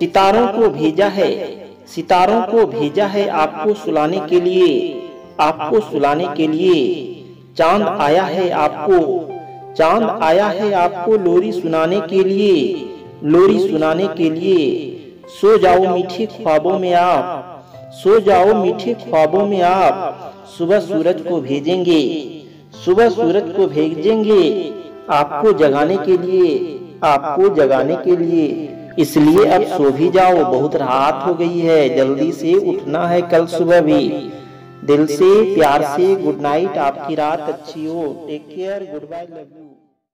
सितारों को भेजा है। सितारों को भेजा है आपको सुलाने के लिए। आपको सुलाने के लिए। चाँद आया है आपको। चाँद आया है आपको लोरी सुनाने के लिए। लोरी सुनाने के लिए। सो जाओ मीठे ख्वाबों में आप। सो जाओ मीठे ख्वाबों में आप। सुबह सूरज को भेजेंगे। सुबह सूरज को भेजेंगे आपको जगाने के लिए। आपको जगाने के लिए। इसलिए अब सो भी जाओ। बहुत रात हो गई है। जल्दी से उठना है कल सुबह भी। दिल से, प्यार से, गुड नाइट। आपकी रात अच्छी हो। Take care good bye love